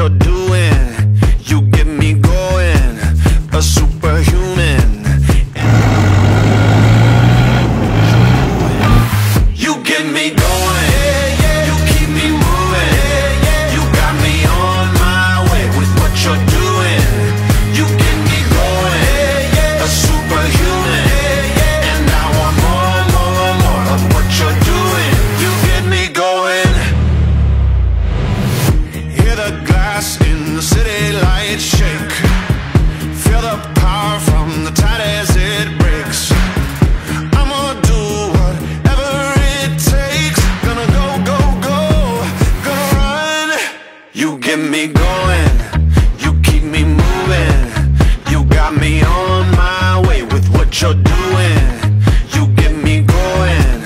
you're doing. You get me going, you keep me moving. You got me on my way with what you're doing. You get me going,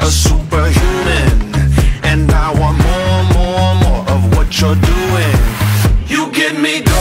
a superhuman. And I want more, more, more of what you're doing. You get me going